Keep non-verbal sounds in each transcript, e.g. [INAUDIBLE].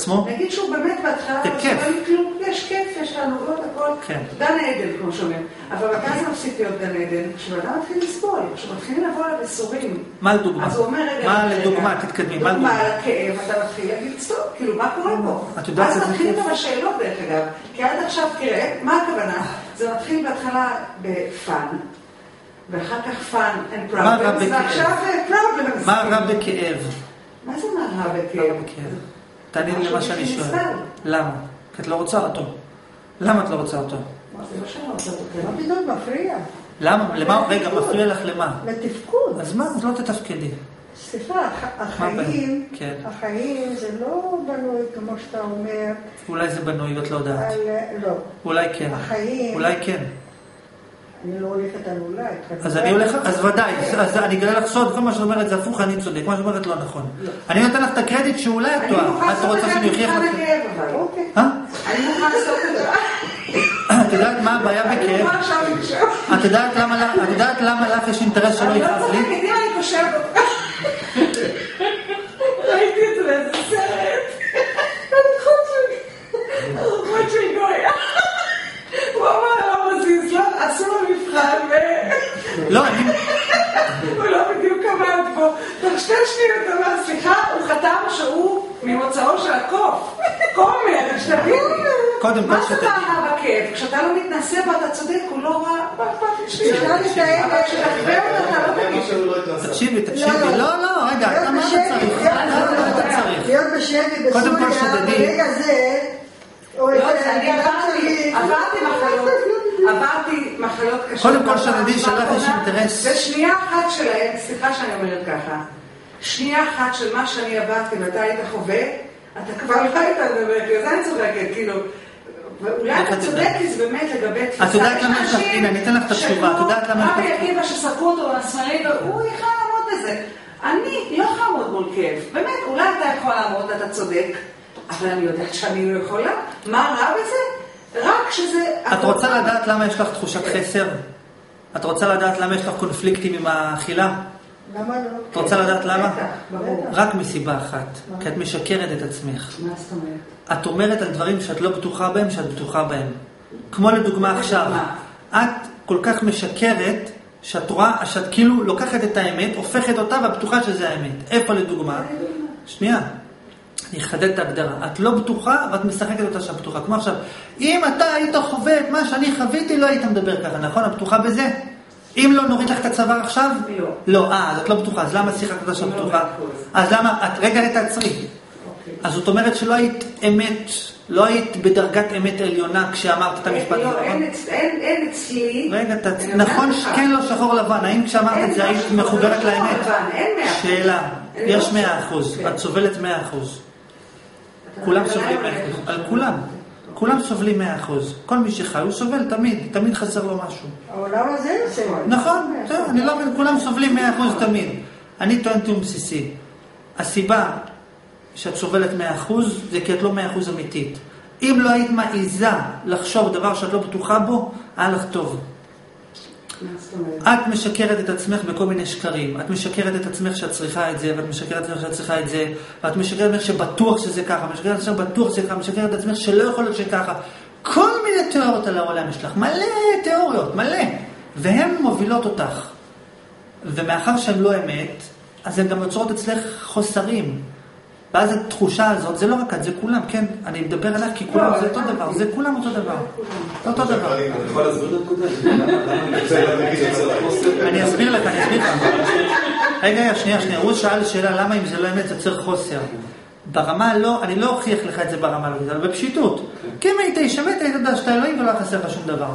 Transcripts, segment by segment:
עצמו? נגיד שהוא באמת בהתחלה, זה כיף. יש כיף, יש לנו עוד הכל. כן. גן עדן, כמו שאומרים. אבל מתי זה מפסיק להיות גן עדן? כשאדם מתחיל לסבול, כשמתחילים לבוא עליו ייסורים. מה לדוגמה? אז הוא אומר, רגע, מה לדוגמה? תתקדמי, מה לדוגמה? דוגמה על הכאב, אתה מתחיל להגיד, stop, כאילו, מה קורה פה? את יודעת איזה כיף? אז מתחילים גם השאלות, דרך אגב. כי עד עכשיו, תראה, מה הכוונה? זה מתחיל בהתחלה ב fun. ואחר כך fun and problems, ועכשיו problems. מה רע בכאב? מה זה מה רע בכאב? תעני לי למה שאני שואל. למה? כי את לא רוצה אותו. למה את לא רוצה אותו? מה זה לא שאני רוצה אותו? מה פתאום מפריע? למה? למה? רגע, מפריע לך למה? לתפקוד. אז מה? אז לא תתפקדי. סליחה, החיים, כן. החיים זה לא בנוי כמו שאתה אומר. אולי זה בנוי ואת לא יודעת. לא. אולי כן. החיים. אולי כן. אני לא הולכת על אולי. אז אני הולך, אז ודאי, אז אני אגלה לך סוד, כל מה שאת אומרת זה הפוך, אני צודק, מה שאת אומרת לא נכון. לא. אני נותן לך את הקרדיט שאולי את טועה. את רוצה שאני אוכיח לך? אוקיי. אה? אני מוכן לעשות את זה. את יודעת מה הבעיה בכאב? את יודעת למה לך יש אינטרס שלא יכאב לי? אני לא אני חושבת. ראיתי את זה באיזה סרט. [LAUGHS] אני חושבת. הוא אמר, למה זה יזלח? עשו לו מבחן ו... לא, אני... הוא לא בדיוק עמד פה. תוך שתי שניות אמר, סליחה, הוא חתם שהוא ממוצאו של הקוף. כומר, שתבין. קודם כל שתבין. מה זה רע בכיף? כשאתה לא מתנסה בו, אתה צודק, הוא לא רע. אפשר לתאם, אבל כשתחווה אותו, אתה לא תגיד. תקשיבי, תקשיבי. לא, לא, רגע, אתה מה אתה צריך? מה? להיות בשבי בסוריה, ברגע זה... לא, עברתי מחלות, עברתי מחלות קשות. קודם כל שנבין שלך יש אינטרס. זה שנייה אחת שלהם, סליחה שאני אומרת ככה, שנייה אחת של מה שאני עברתי ואתה היית חווה, אתה כבר לא היית מדבר, כי אז אני צודקת, כאילו... ואולי אתה צודק, כי זה באמת לגבי תפיסה. את יודעת למה יש לך, הנה, אני אתן לך את התשובה, את יודעת למה... רבי עקיבא שסרקו אותו במסמרים, והוא יכל לעמוד בזה. אני לא יכולה לעמוד מול כאב. באמת, אולי אתה יכול לעמוד, אתה צודק. אבל אני יודעת שאני לא יכולה. מה רע בזה? רק שזה... את רוצה לדעת למה יש לך תחושת חסר? את רוצה לדעת למה יש לך קונפליקטים עם האכילה? למה לא? את רוצה לדעת למה? רק מסיבה אחת, כי את משקרת את עצמך. מה זאת אומרת? את אומרת על דברים שאת לא בטוחה בהם, שאת בטוחה בהם. כמו לדוגמה עכשיו, את כל כך משקרת, שאת רואה, שאת כאילו לוקחת את האמת, הופכת אותה ובטוחה שזה האמת. איפה לדוגמה? שנייה. אני אחדד את ההגדרה. את לא בטוחה ואת משחקת אותה שאת בטוחה. כמו עכשיו, אם אתה היית חווה את מה שאני חוויתי, לא היית מדבר ככה, נכון? את בטוחה בזה? אם לא נוריד לך את הצוואר עכשיו? לא. לא, אה, אז את לא בטוחה, אז למה שיחקת אותה שאת בטוחה? אז למה, את רגע תעצרי. אז זאת אומרת שלא היית אמת, לא היית בדרגת אמת עליונה כשאמרת את המשפט הזה, נכון? אין אצלי. רגע, נכון שכן לא שחור לבן, האם כשאמרת את זה היית מחוברת לאמת? שאלה, יש מאה אחוז, את סובלת מאה אחוז. כולם סובלים 100%, על כולם. כולם סובלים 100%. כל מי שחי הוא סובל תמיד, תמיד חסר לו משהו. העולם הזה סובל. נכון, אני לא מבין, כולם סובלים 100% תמיד. אני טוען טיעון בסיסי. הסיבה שאת סובלת 100% זה כי את לא 100% אמיתית. אם לא היית מעיזה לחשוב דבר שאת לא בטוחה בו, היה לך טוב. את משקרת את עצמך בכל מיני שקרים. את משקרת את עצמך שאת צריכה את זה, ואת משקרת את עצמך שאת צריכה את זה, ואת משקרת את עצמך שבטוח שזה ככה, משקרת את עצמך שבטוח שזה ככה, משקרת את עצמך שלא יכול להיות שככה. כל מיני תיאוריות על העולם יש לך, מלא תיאוריות, מלא. והן מובילות אותך. ומאחר שהן לא אמת, אז הן גם יוצרות אצלך חוסרים. ואז התחושה הזאת, זה לא רק את, זה כולם, כן, אני מדבר עליך כי כולם זה אותו דבר, זה כולם אותו דבר. זה אותו דבר. אני אסביר לך, אני אסביר לך. רגע, שנייה, שנייה, הוא שאל שאלה למה אם זה לא אמת זה יוצר חוסר. ברמה לא, אני לא אוכיח לך את זה ברמה לא, אבל בפשיטות. כי אם היית איש אמת, היית יודע שאתה אלוהים ולא חסר לך שום דבר.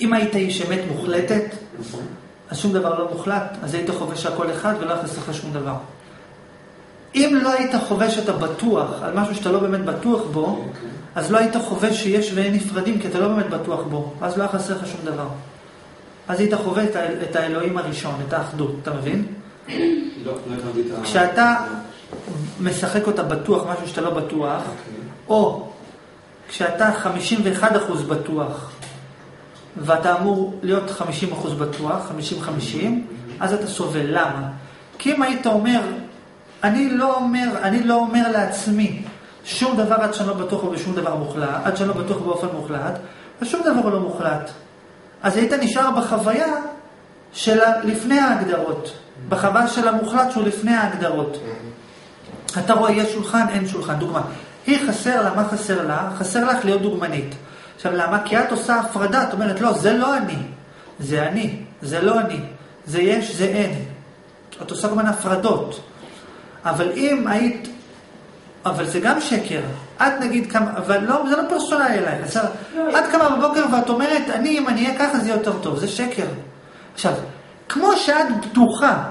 אם היית איש אמת מוחלטת, אז שום דבר לא מוחלט, אז היית חווה שהכל אחד ולא חסר לך שום דבר. אם לא היית חווה שאתה בטוח על משהו שאתה לא באמת בטוח בו. אז לא היית חווה שיש ואין נפרדים, כי אתה לא באמת בטוח בו, אז לא היה חסר לך שום דבר. אז היית חווה את, ה- את האלוהים הראשון, את האחדות, אתה מבין? לא, לא. כשאתה משחק אותה בטוח, משהו שאתה לא בטוח. אוקיי. או כשאתה 51% בטוח, ואתה אמור להיות 50% בטוח, 50-50, אז אתה סובל. למה? כי אם היית אומר, אני לא אומר, אני לא אומר לעצמי שום דבר עד שאני לא בטוח בו דבר מוחלט, עד שאני לא בטוח באופן מוחלט, ושום דבר לא מוחלט. אז היית נשאר בחוויה של לפני ההגדרות, בחוויה של המוחלט שהוא לפני ההגדרות. אתה רואה, יש שולחן, אין שולחן. דוגמה, היא חסר לה, מה חסר לה? חסר לך להיות דוגמנית. עכשיו, למה? כי את עושה הפרדה, את אומרת, לא, זה לא אני, זה אני, זה לא אני, זה יש, זה אין. את עושה כל מיני הפרדות. אבל אם היית, אבל זה גם שקר. את נגיד כמה, אבל לא, זה לא פרסונלי אלייך. את קמה בבוקר ואת אומרת, אני, אם אני אהיה ככה זה יהיה יותר טוב, זה שקר. עכשיו, כמו שאת בטוחה,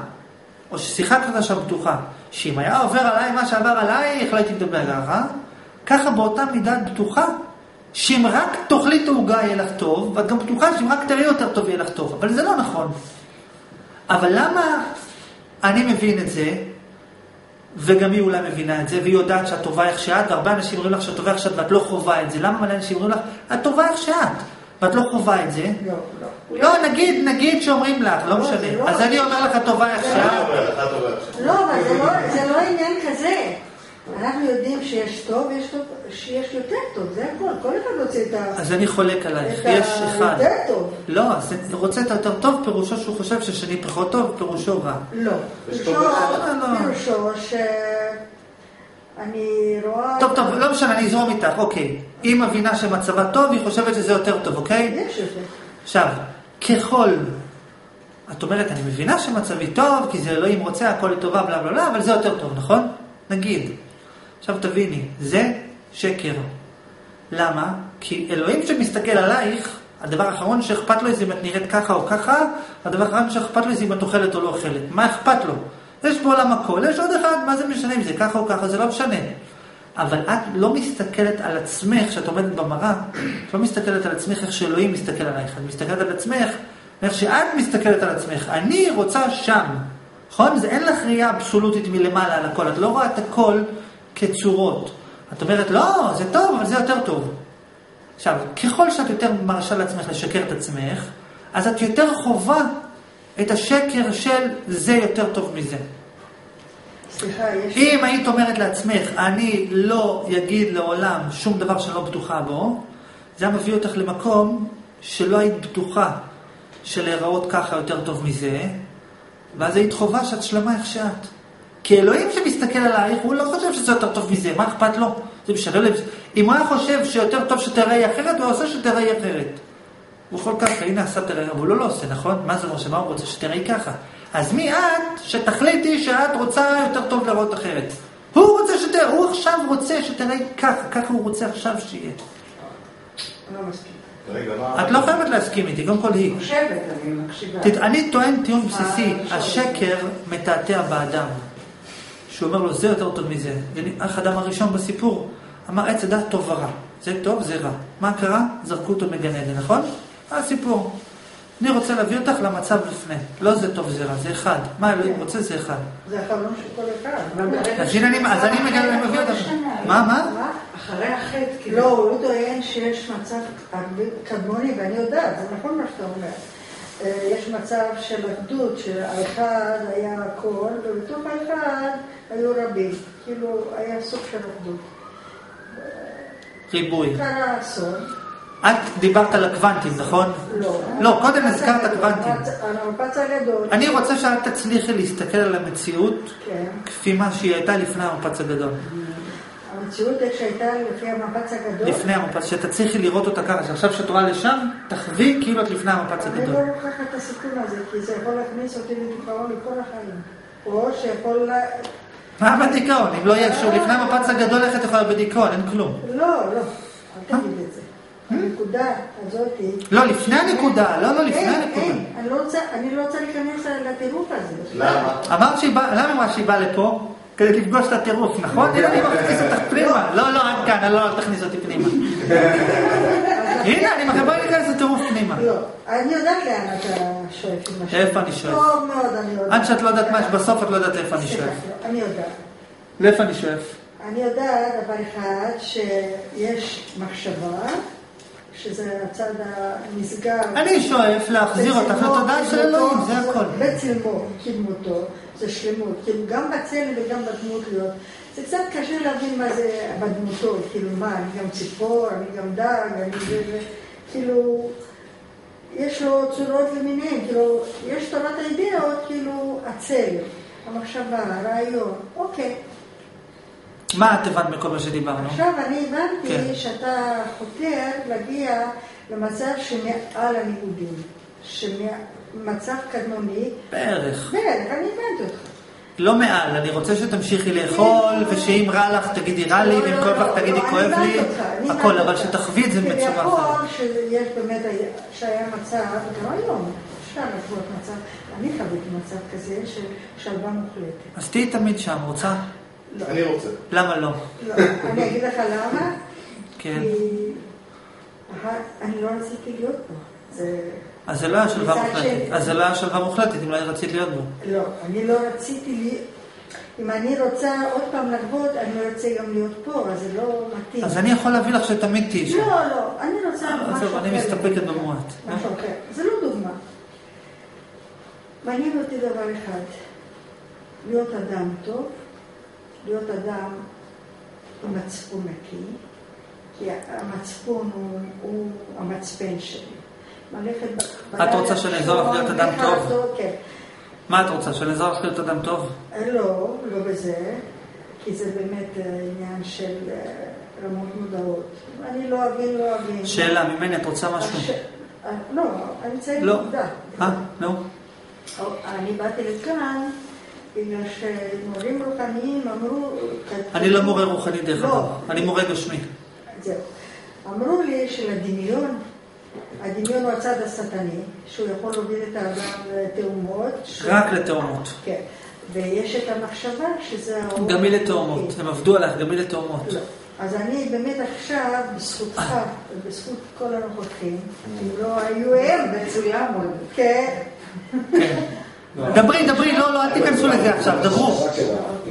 או ששיחקת עכשיו בטוחה, שאם היה עובר עליי מה שעבר עלייך, לא הייתי מדבר ככה, ככה באותה מידה את בטוחה, שאם רק תאכלי את העוגה יהיה לך טוב, ואת גם בטוחה שאם רק תראי יותר טוב יהיה לך טוב, אבל זה לא נכון. אבל למה אני מבין את זה, וגם היא אולי מבינה את זה, והיא יודעת שאת טובה איך שאת, והרבה אנשים אומרים לך שאת טובה איך שאת ואת לא חווה את זה. למה מלא אנשים אומרים לך, את טובה איך שאת, ואת לא חווה את זה? לא, לא. לא, נגיד, נגיד שאומרים לך, לא, לא משנה. לא אז אני אומר לך, טובה איך שאת. לא, אבל זה לא עניין כזה. אנחנו יודעים שיש טוב ויש טוב, שיש יותר טוב, זה הכל, כל אחד רוצה את ה... אז אני חולק עלייך, יש אחד. יותר טוב. לא, אז רוצה את היותר טוב, פירושו שהוא חושב ששני פחות טוב, פירושו רע. לא, פירושו ש... אני רואה... טוב, טוב, לא משנה, אני אזרום איתך, אוקיי. היא מבינה שמצבה טוב, היא חושבת שזה יותר טוב, אוקיי? יש יותר. עכשיו, ככל... את אומרת, אני מבינה שמצבי טוב, כי זה אלוהים רוצה, הכל לטובה, בלה בלה בלה, אבל זה יותר טוב, נכון? נגיד. עכשיו תביני, זה שקר. למה? כי אלוהים שמסתכל עלייך, הדבר האחרון שאכפת לו זה אם את נראית ככה או ככה, הדבר האחרון שאכפת לו זה אם את אוכלת או לא אוכלת. מה אכפת לו? יש בעולם הכל, יש עוד אחד, מה זה משנה אם זה ככה או ככה, זה לא משנה. אבל את לא מסתכלת על עצמך, כשאת עומדת במראה, את לא מסתכלת על עצמך איך שאלוהים מסתכל עלייך, את מסתכלת על עצמך איך שאת מסתכלת על עצמך. אני רוצה שם. נכון? אין לך ראייה אבסולוטית מלמעלה על הכל, את לא רואה את הכל כצורות. את אומרת, לא, זה טוב, אבל זה יותר טוב. עכשיו, ככל שאת יותר מרשה לעצמך לשקר את עצמך, אז את יותר חווה את השקר של זה יותר טוב מזה. סליחה, יש... אם היית אומרת לעצמך, אני לא אגיד לעולם שום דבר שאני לא בטוחה בו, זה היה מביא אותך למקום שלא היית בטוחה של להיראות ככה יותר טוב מזה, ואז היית חובה שאת שלמה איך שאת. כי אלוהים שמסתכל עלייך, הוא לא חושב שזה יותר טוב מזה, מה אכפת לו? זה משנה לב. אם הוא היה חושב שיותר טוב שתראי אחרת, הוא עושה שתראי אחרת. הוא יכול ככה, הנה עשה תראי, אבל הוא לא, לא עושה, נכון? מה זה אומר? שמה הוא רוצה? שתראי ככה. אז מי את שתחליטי שאת רוצה יותר טוב לראות אחרת? הוא רוצה שתראי, הוא עכשיו רוצה שתראי ככה, ככה הוא רוצה עכשיו שיהיה. לא מסכים. את לא חייבת להסכים איתי, קודם כל היא. אני חושבת, אני מקשיבה. אני טוען טיעון בסיסי, השקר מתעתע באדם. שהוא אומר לו, זה יותר טוב מזה. ואח אדם הראשון בסיפור אמר, עץ הדת טוב ורע. זה טוב, זה רע. מה קרה? זרקו אותו מגן עדן, נכון? מה הסיפור? אני רוצה להביא אותך למצב לפני. לא זה טוב, זה רע, זה אחד. מה אלוהים רוצה? זה אחד. זה החלום של כל אחד. אז הנה אני מביא אותך. מה, מה? אחרי החטא, כאילו. לא, הוא טוען שיש מצב קדמוני, ואני יודעת, זה נכון מה שאתה אומר. אה, יש מצב של אחדות, שהאחד היה הכל, ובתוך האחד היו רבים. כאילו, היה סוג של אחדות. ריבוי. קרה אסון. את דיברת על הקוונטים, נכון? לא. לא, קודם הזכרת קוונטים. המפץ הגדול. אני רוצה שאת תצליחי להסתכל על המציאות כן. כפי מה שהיא הייתה לפני המפץ הגדול. המציאות איך שהייתה לפני המפץ הגדול? לפני המפץ, שתצליחי לראות אותה ככה, שעכשיו שאת רואה לשם, תחווי כאילו את לפני המפץ הגדול. אני לא לוקחת את הסיכון הזה, כי זה יכול להכניס אותי לדיכאון לכל החיים. או שיכול... מה בדיכאון? אם לא יהיה שוב לפני המפץ הגדול, איך את יכולה בדיכאון? אין כלום. לא, לא, אל תגיד את זה. הנקודה הזאתי... לא, לפני הנקודה, לא, לא, לפני הנקודה. אין, אני לא רוצה להיכנס לטירוף הזה. למה? אמרת שהיא באה, למה אמרה שהיא באה לפה? כדי לפגוש את הטירוף, נכון? הנה אני מכניס אותך פנימה. לא, לא, עד כאן, לא, אל תכניס אותי פנימה. הנה, אני בואי ניכנס לטירוף פנימה. לא, אני יודעת לאן אתה שואף עם השאלה. איפה אני שואף? טוב מאוד, אני יודעת. עד שאת לא יודעת מה, בסוף את לא יודעת לאיפה אני שואף. אני יודעת. לאיפה אני שואף? אני יודעת דבר אחד, שיש מחשבה, שזה הצד הנשגב. אני שואף להחזיר אותך לתודעה של אלוהים, זה הכל. בצלמו, קדמותו, זה שלמות. כאילו גם בצלם וגם בדמות להיות. זה קצת קשה להבין מה זה בדמותו, כאילו מה, אני גם ציפור, אני גם דג, אני זה, כאילו, יש לו צורות למיניהן, כאילו, יש תורת האידאות, כאילו, הצל, המחשבה, הרעיון, אוקיי. מה את הבנת מכל מה שדיברנו? עכשיו אני הבנתי כן. שאתה חותר להגיע למצב שמעל הניגודים, שמצב קדמוני. בערך. בערך, אני הבנתי אותך. לא מעל, אני רוצה שתמשיכי לאכול, ושאם רע לך תגידי רע לי, ואם כואב לך תגידי כואב לי, הכל, אבל שתחווי את זה בצורה אחרת. כביכול שיש באמת, שהיה מצב, גם היום, אפשר לחוות מצב, אני חוויתי מצב כזה של שלווה מוחלטת. אז תהיי תמיד שם, רוצה? לא. אני רוצה. למה לא? לא, אני אגיד לך למה. כן. כי אני לא רציתי להיות פה. אז זה לא היה שלווה מוחלטת. אז זה לא היה שלווה מוחלטת אם לא רצית להיות בו. לא, אני לא רציתי לי... אם אני רוצה עוד פעם לעבוד, אני לא רוצה גם להיות פה, אז זה לא מתאים. אז אני יכול להביא לך שתמיד תהיי שם. לא, לא, אני רוצה משהו אחר. אני מסתפקת במועט. משהו אחר. זה לא דוגמה. מעניין אותי דבר אחד, להיות אדם טוב, להיות אדם עם מצפון נקי, כי המצפון הוא, הוא המצפן שלי. את רוצה שאני אעזור לך להיות אדם טוב? כן. מה את רוצה, שאני אעזור לך להיות אדם טוב? לא, לא בזה, כי זה באמת אה, עניין של אה, רמות מודעות. אני לא אבין, לא אבין. שאלה, ממני את רוצה משהו? אה, לא, אני מציינת לא. עובדה. אה, נו. אני באתי לכאן בגלל שמורים רוחניים אמרו... אני לא מורה רוחני דרך לא. אגב, אני מורה גשמי. זהו. אמרו לי שלדמיון הדמיון הוא הצד השטני, שהוא יכול להוביל את האדם לתאומות. רק לתאומות. כן. ויש את המחשבה שזה... גם היא לתאומות, הם עבדו עליך, גם היא לתאומות. לא. אז אני באמת עכשיו, בזכותך ובזכות כל הנוכחים, אם לא היו הם, מצוין מאוד. כן. כן. דברי, דברי, לא, לא, אל תיכנסו לזה עכשיו, דברו.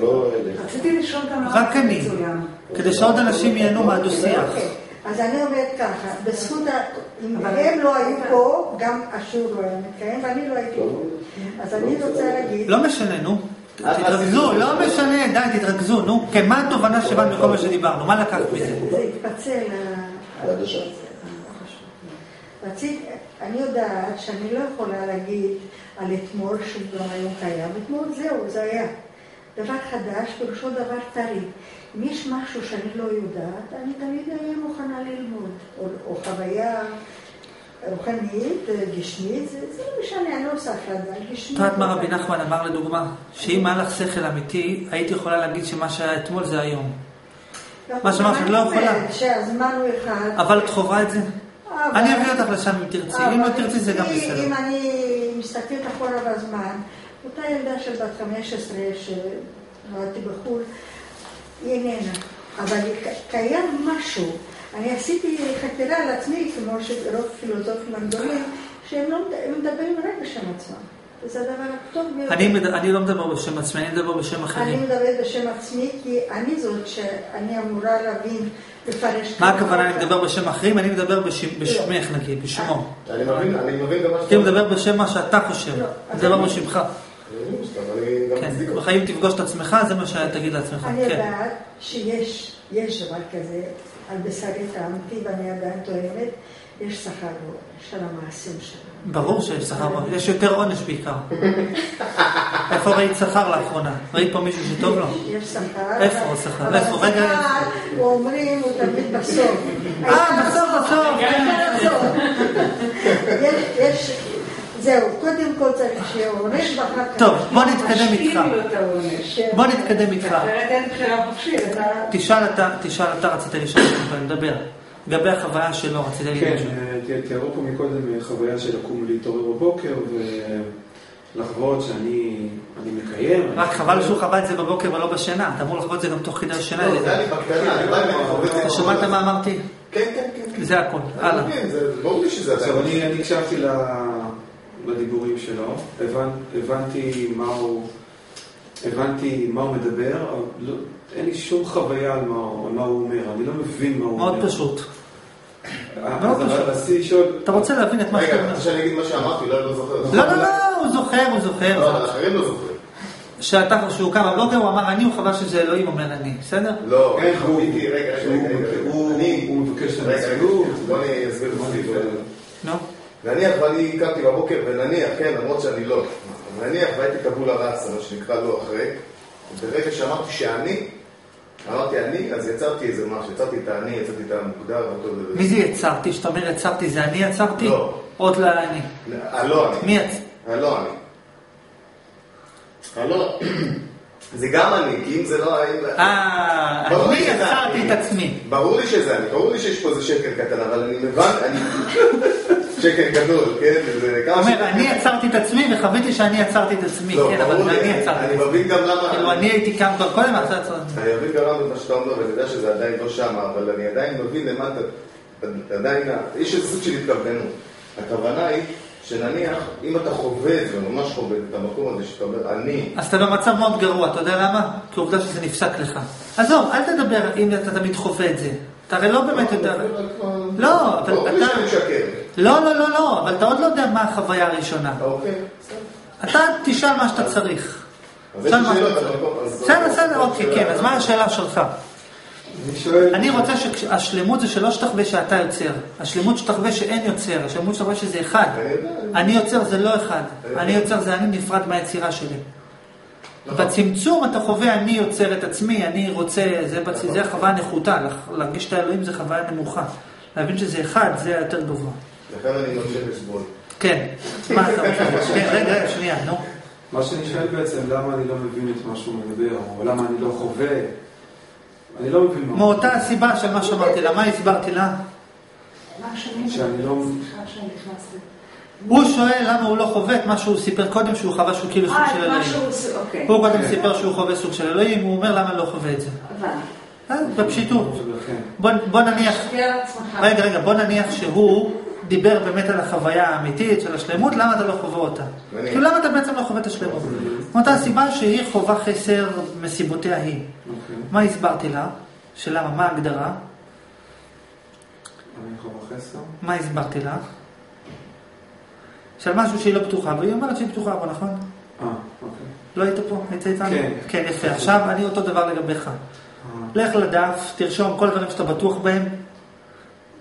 לא רציתי לשאול גם רק אני, כדי שעוד אנשים ייהנו מהדו-שיח. אז אני אומרת ככה, בזכות, ה... אם הם לא היו פה, גם אשור לא היה מתקיים, ואני לא הייתי פה. אז אני רוצה להגיד... לא משנה, נו. תתרכזו, לא משנה, די, תתרכזו, נו. כן, מה התובנה שבאת מכל מה שדיברנו? מה לקחת מזה? זה התפצל. אני יודעת שאני לא יכולה להגיד על אתמול שהוא גם היום קיים. אתמול זהו, זה היה. דבר חדש, פירושו דבר טרי. אם יש משהו שאני לא יודעת, אני תמיד אהיה מוכנה ללמוד. או, או חוויה רוחנית, גשמית, זה, זה לא משנה, אני לא עושה הפרדה, גשמית. את יודעת מה רבי נחמן אמר לדוגמה? שאם היה לך שכל אמיתי, היית יכולה להגיד שמה שהיה אתמול זה היום. מה שאמרת שאת לא יכולה. שהזמן הוא אחד. אבל את חווה את זה? אני אביא אותך לשם אם תרצי, אם לא תרצי זה גם בסדר. אם אני מסתכלת אחורה בזמן, אותה ילדה של בת 15 שנולדתי בחו"ל, היא איננה, אבל קיים משהו. אני עשיתי חקירה על עצמי, כמו שרוב פילוסופים הגדולים, שהם לא מדברים רק בשם עצמם. וזה הדבר הטוב ביותר. אני, אני לא מדבר בשם עצמי, אני מדבר בשם אחרים. אני מדברת בשם עצמי, כי אני זאת שאני אמורה להבין, לפרש... מה הכוונה, אני מדבר בשם אחרים? אני מדבר בשמך נגיד, בשמו. אני מבין גם מה שאתה... אני מדבר בשם מה שאתה חושב. לא, אני בשמך. כן, בחיים תפגוש את עצמך, זה מה שתגיד לעצמך. אני כן. יודעת שיש דבר כזה, על בשרי טעמתי, ואני עדיין טוענת, יש שכר של המעשים שלנו. ברור שיש שכר, יש יותר עונש בעיקר. [LAUGHS] איפה ראית שכר לאחרונה? ראית פה מישהו שטוב לו? יש שכר. איפה שכר? איפה? רגע. אומרים, הוא תמיד בסוף. אה, בסוף, בסוף. [LAUGHS] יש... זהו, קודם כל צריך שיהיה עונש ואחר כך... טוב, בוא נתקדם איתך. בוא נתקדם איתך. תשאל אתה, תשאל אתה, רצית לשאול אותי, נדבר. לגבי החוויה שלו, רצית להגיד כן, משהו. כן, תיארו פה מקודם אה, חוויה של לקום להתעורר בבוקר ולחוות שאני מקיים. רק חבל שהוא חווה את זה בבוקר ולא בשינה, אתה אמור לחוות את זה גם תוך כדי השינה. לא, זה היה לי בקטנה, אני בא אתה שמעת מה אמרתי? כן, כן, כן. זה הכל, הלאה. ברור לי שזה... עכשיו, אני הקשבתי בדיבורים שלו, הבנתי מה הוא... הבנתי מה הוא מדבר, אבל לא, אין לי שום חוויה על מה, על מה הוא אומר, אני לא מבין מה הוא מאוד אומר. מאוד פשוט. אה, מאוד פשוט. אתה רוצה להבין את מה שאתה אומר. רגע, אתה רוצה שאני אגיד מה שאמרתי? לא, לא זוכר. לא, לא, לא, הוא זוכר, הוא זוכר. לא, אחרים לא זוכרים. שאתה, שהוא קם בבוקר, הוא אמר אני, הוא חבל שזה אלוהים אומר אני, בסדר? לא, כן, הוא- חוויתי, רגע, רגע. הוא- אני- הוא מבקש את רגע, רגע, המציאות. בוא אני אסביר את זה. נו. נניח ואני קמתי בבוקר, ונניח, כן, למרות שאני לא, נניח והייתי קבולה רצה, מה שנקרא לא אחרי, ברגע שאמרתי שאני, אמרתי אני, אז יצרתי איזה משהו, יצרתי את האני, יצרתי את המוגדר, וכל זה. מי זה יצרתי? שאתה אומר יצרתי זה אני יצרתי? לא. עוד לא אני. הלא אני. מי יצ... הלא אני. הלא, זה גם אני, כי אם זה לא... אה, אני יצרתי. את עצמי. ברור לי שזה אני, ברור לי שיש פה איזה שקר קטן, אבל אני מבן, אני... שקר גדול, כן? זה כמה הוא אומר, שקר אני קטן. יצרתי את עצמי וחוויתי שאני יצרתי את עצמי. לא, כן, אבל אני אני- אני את עצמי. מבין גם למה... כאילו, אני הייתי קם כבר קודם, עכשיו יצרתי. אני מבין גם למה מה שאתה אומר, ואני יודע שזה עדיין לא שם, אבל אני עדיין מבין למטה, עדיין, יש איזה סוג של התכוונות. הכוונה היא שנניח, אם אתה חווה את זה, ממש חווה את המקום הזה, שאתה אומר, אני, אז אתה במצב מאוד גרוע, אתה יודע למה? כי עובדה שזה נפסק לך. עזוב, אל תדבר אם אתה תמיד חווה את זה. אתה הרי לא באמת יודע... לא, אבל ברור לי אתה-. לא, לא, לא, לא, אבל אתה עוד לא יודע מה החוויה הראשונה. אוקיי, בסדר. אתה תשאל מה שאתה צריך. אז- בסדר, בסדר, אוקיי, כן, אז מה השאלה שלך? אני רוצה שהשלמות זה שלא שתחווה שאתה יוצר. השלמות שתחווה שאין יוצר, השלמות שתחווה שזה אחד. אני יודע, אני יוצר זה לא אחד. אני יוצר זה אני נפרד מהיצירה שלי. נכון. בצמצום אתה חווה אני יוצר את עצמי, אני רוצה, זה. נכון. זה החוויה הנחותה, להרגיש את האלוהים זה חוויה נמוכה. להבין שזה אחד, זה היותר גבוה. לכן אני ממשיך לסבול. כן, מה אתה רוצה? [LAUGHS] כן, רגע, רגע, שנייה, נו. מה שאני שואל בעצם, למה אני לא מבין את מה שהוא מדבר, או למה אני לא חווה. אני לא מבין מה. מאותה הסיבה של מה שאמרתי לה, מה הסברתי לה? מה שאני לא-. הוא שואל למה הוא לא חווה את מה שהוא סיפר קודם שהוא חווה שהוא כאילו סוג אה, של אלוהים. אוקיי. הוא קודם סיפר שהוא חווה סוג של אלוהים, הוא אומר למה לא חווה את זה. הבנתי. אה, בפשיטות. כן. בוא, נניח. רגע, רגע, בוא נניח שהוא דיבר באמת על החוויה האמיתית של השלמות, למה אתה לא חווה אותה? מעניין. כאילו למה אתה בעצם לא חווה את השלמות? מאותה סיבה שהיא חווה חסר מסיבותיה היא. אוקיי. מה הסברתי לה? שלמה, מה ההגדרה? מה הסברתי לך? של משהו שהיא לא בטוחה, והיא אומרת שהיא בטוחה בו, נכון? אה, אוקיי. לא היית פה? היית איתנו? כן. כן, יפה. עכשיו אני אותו דבר לגביך. אה, לך לדף, תרשום כל הדברים שאתה בטוח בהם,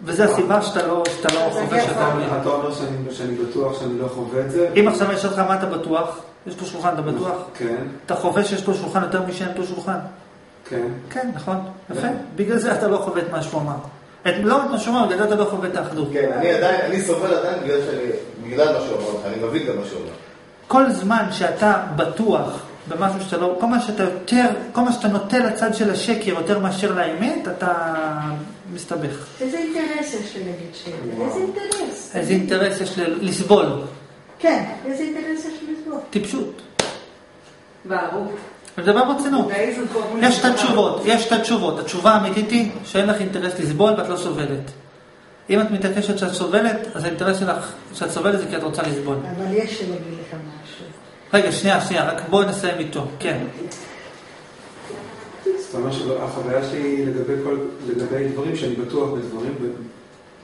וזה הסיבה שאתה לא, שאתה לא חווה שאתה אתה אומר. אתה אומר שאני- שאני בטוח שאני לא חווה את זה? אם עכשיו יש לך מה אתה בטוח, יש פה שולחן, אתה בטוח? כן, אתה חווה שיש פה שולחן יותר משאין פה שולחן? כן. כן, נכון. יפה. כן. בגלל זה אתה לא חווה את מה שהוא אמר. את- לא את מה שהוא אמר, בגלל זה אתה לא חווה את האחדות. כן, אני עדיין, אני סובל עדיין בגלל שאני, בגלל מה שהוא אמר לך, אני מבין גם מה שהוא אמר. כל זמן שאתה בטוח במשהו שאתה לא, כל מה שאתה יותר, כל מה שאתה נוטה לצד של השקר יותר מאשר לאמת, אתה מסתבך. איזה אינטרס יש לי להגיד שקר? איזה אינטרס? איזה אינטרס יש לסבול? כן, איזה אינטרס יש לי לסבור? טיפשות. ברור. ברצינות. באיזה גורמים יש את זה התשובות, יש את התשובות. התשובה האמיתית היא שאין לך אינטרס לסבול ואת לא סובלת. אם את מתעקשת שאת סובלת, אז האינטרס שלך שאת סובלת זה כי את רוצה לסבול. אבל יש להגיד לך. רגע, שנייה, שנייה, רק בואי נסיים איתו. כן. זאת אומרת שהחוויה שלי לגבי כל, לגבי דברים שאני בטוח בדברים,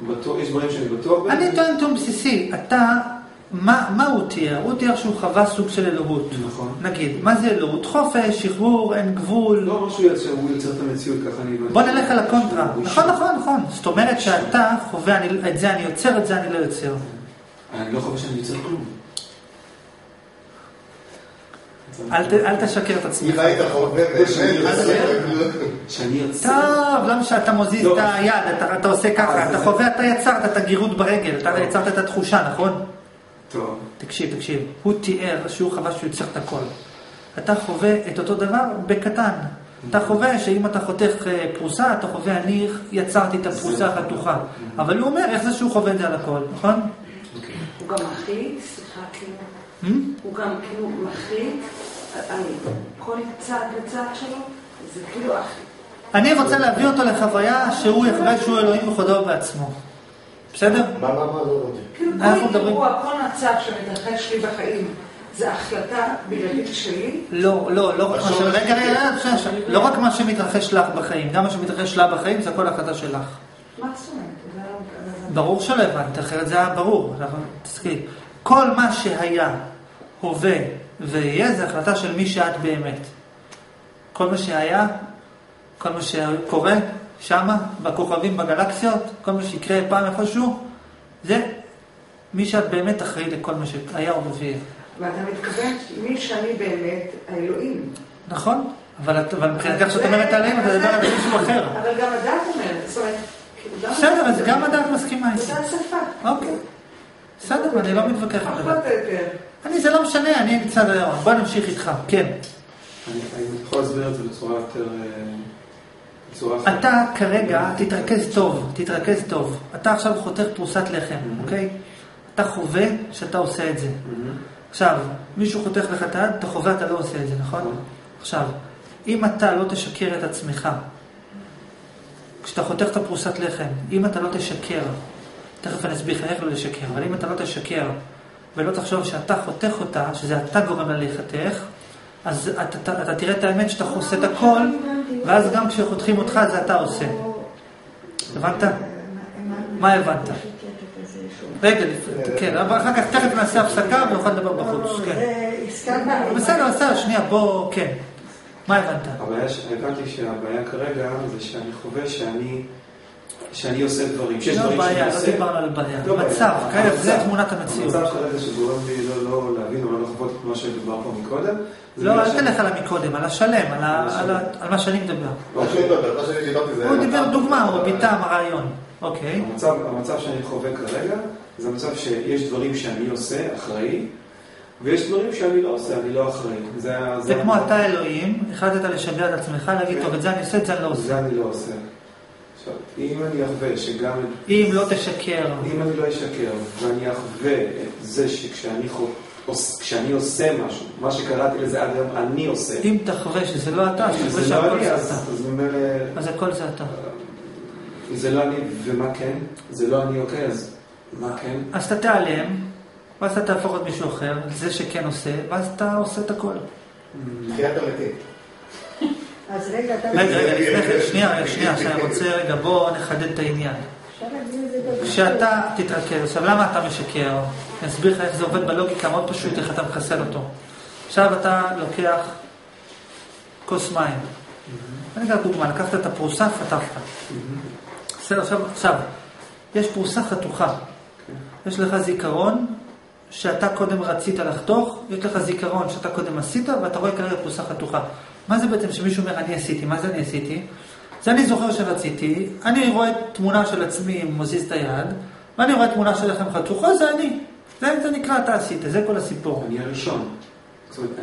בטוח, יש דברים שאני בטוח בהם. אני טוען טיעון בסיסי. אתה, מה, מה הוא תיאר? הוא תיאר שהוא חווה סוג של אלוהות. נכון. נגיד, מה זה אלוהות? חופש, שחרור, אין גבול. לא משהו יוצר, הוא יוצר את המציאות, ככה אני... בוא נלך על הקונטרה. נכון. נכון, נכון. זאת אומרת שאתה חווה, אני- את זה אני יוצר, את זה אני לא יוצר. אני לא חושב שאני יוצר כלום. אל תשקר את אם עצמך. היית חווה באמת, שאני יוצר... טוב, למה שאתה מזיז לא. את היד, אתה, אתה עושה ככה, אז אתה חווה, אתה יצרת את הגירות ברגל, אתה יצרת את התחושה, נכון? טוב. תקשיב, תקשיב, הוא תיאר שהוא חווה שהוא יוצר את הכל. אתה חווה את אותו דבר בקטן. אתה חווה שאם אתה חותך אה, פרוסה, אתה חווה אני יצרתי את הפרוסה החתוכה. אבל הוא אומר איך זה שהוא חווה את זה על הכל, נכון? הוא גם מחליט, סליחה, כאילו? הוא גם כאילו מחליט על כל צעד וצעד שלו, זה כאילו, אח- אני רוצה להביא אותו לחוויה שהוא יחווה שהוא אלוהים בכבודו בעצמו. בסדר? מה, מה, מה, לא הבנתי. כאילו כל מדברים- אירוע, כל מצב שמתרחש לי בחיים, זה החלטה בלעדית שלי, לא, לא, לא רק מה ש... רגע, רגע. לא רק מה שמתרחש לך בחיים, גם מה שמתרחש לה בחיים זה הכל החלטה שלך. מה זאת אומרת? לא- זה- ברור שלא הבנת, אחרת זה היה ברור. תסתכלי, כל מה שהיה, הווה ויהיה זה החלטה של מי שאת באמת. כל מה שהיה, כל מה שקורה שמה, בכוכבים, בגלקסיות, כל מה שיקרה פעם איפשהו, זה מי שאת באמת אחראי לכל מה שהיה ובביא. ואתה מתכוון, מי שאני באמת, האלוהים. נכון, אבל מבחינת כך שאת אומרת עליהם, אתה מדבר על מישהו אחר. אבל גם הדת אומרת, זאת אומרת... כאילו, בסדר, אז גם הדת מסכימה איתי. זה השפה. אוקיי. בסדר, אני לא מתווכח עם הדת. אני, זה לא משנה, אני קצת... בוא נמשיך איתך, כן. אני יכול להסביר את זה בצורה יותר... אה, אתה כרגע, תתרכז טוב, תתרכז טוב. אתה עכשיו חותך פרוסת לחם, אוקיי? אתה חווה שאתה עושה את זה. עכשיו, מישהו חותך לך את היד, אתה חווה, אתה לא עושה את זה, נכון? עכשיו, אם אתה לא תשקר את עצמך, כשאתה חותך את הפרוסת לחם, אם אתה לא תשקר, תכף אני אסביר לך איך לא לשקר, אבל אם אתה לא תשקר ולא תחשוב שאתה חותך אותה, שזה אתה גורם לה להיחתך, אז אתה, אתה, אתה תראה את האמת שאתה עושה את הכל, ואז גם כשחותכים אותך זה אתה עושה. הבנת? מה הבנת? רגע, כן, אבל אחר כך תכף נעשה הפסקה ונוכל לדבר בחוץ, כן. בסדר, בסדר, שנייה, בוא, כן. מה הבנת? הבנתי שהבעיה כרגע זה שאני חווה שאני... שאני עושה דברים, שיש לא דברים שאני עושה. לא בעיה, לא דיברנו על בעיה. לא מצב, כרגע זה תמונת המציאות. המצב כרגע שגורם לי לא להבין או לא לחוות את מה שדובר פה מקודם. לא, אל תלך על המקודם, על השלם, על מה שאני מדבר. הוא דיבר דוגמה, הוא ביטא הרעיון. אוקיי. המצב שאני חווה כרגע, זה המצב שיש דברים שאני עושה, אחראי, ויש דברים שאני לא עושה, אני לא אחראי. זה, זה, זה כמו אתה אלוהים, החלטת לשגע את עצמך, להגיד, טוב, את זה אני עושה, את זה אני לא עושה. זה אני לא עושה. עכשיו, אם אני אחווה שגם... אם לא תשקר. אם אני לא אשקר, ואני אחווה את זה שכשאני כשאני עושה משהו, מה שקראתי לזה עד היום, אני עושה. אם תחווה שזה לא אתה, תחווה שהכל זה אתה. אז הכל זה אתה. זה לא אני, ומה כן? זה לא אני, אוקיי, אז מה כן? אז אתה תיעלם, ואז אתה תהפוך את מישהו אחר, זה שכן עושה, ואז אתה עושה את הכל. תחיית המתים. אז רגע, אתה... רגע, רגע, שנייה, שנייה, שאני רוצה, רגע, בוא נחדד את העניין. כשאתה תתרכז, עכשיו למה אתה משקר? אני אסביר לך איך זה עובד בלוגיקה, מאוד פשוט, איך אתה מחסל אותו. עכשיו אתה לוקח כוס מים. אני אקח דוגמה, לקחת את הפרוסה, חטפת. בסדר, עכשיו, עכשיו, יש פרוסה חתוכה. יש לך זיכרון שאתה קודם רצית לחתוך, יש לך זיכרון שאתה קודם עשית, ואתה רואה כרגע פרוסה חתוכה. מה זה בעצם שמישהו אומר אני עשיתי? מה זה אני עשיתי? זה אני זוכר שרציתי, אני רואה תמונה של עצמי מזיז את היד, ואני רואה תמונה של לכם חתוכה, זה אני. זה, זה נקרא אתה עשית, זה כל הסיפור. אני הראשון.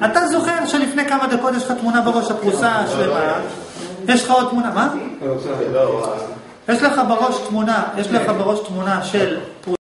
אתה זוכר שלפני כמה דקות יש לך תמונה בראש הפרוסה השלמה, יש לך עוד תמונה, מה? יש לך בראש תמונה, יש לך בראש תמונה של